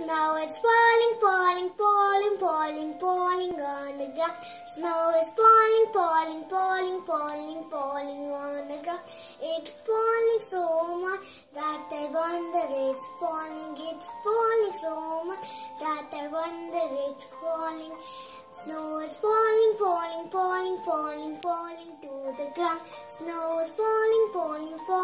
Snow is falling, falling, falling, falling, falling on the ground. Snow is falling, falling, falling, falling, falling on the ground. It's falling so much that I wonder it's falling. It's falling so much that I wonder it's falling. Snow is falling, falling, falling, falling, falling to the ground. Snow is falling, falling, falling.